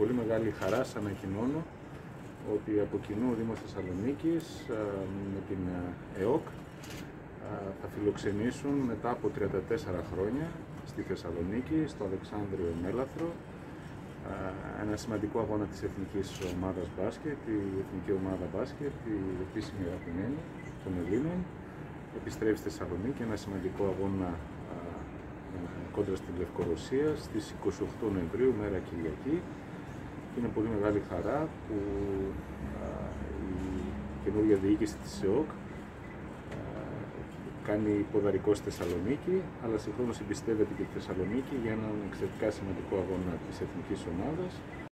πολύ μεγάλη χαρά σας ανακοινώνω ότι από κοινού ο Δήμος Θεσσαλονίκης με την ΕΟΚ θα φιλοξενήσουν μετά από 34 χρόνια στη Θεσσαλονίκη, στο Αλεξάνδριο Μέλαθρο, ένα σημαντικό αγώνα της εθνικής ομάδας μπάσκετ, η εθνική ομάδα μπάσκετ, η επίσημη αγαπημένη των Ελλήνων. Επιστρέφει στη Θεσσαλονίκη, ένα σημαντικό αγώνα κόντρα στην Λευκορωσία στις 28 Νοεμβρίου, μέρα Κυριακή. Είναι πολύ μεγάλη χαρά που η καινούργια διοίκηση της ΕΟΚ κάνει ποδαρικό στη Θεσσαλονίκη, αλλά συγχρόνως εμπιστεύεται και τη Θεσσαλονίκη για έναν εξαιρετικά σημαντικό αγώνα της εθνικής ομάδας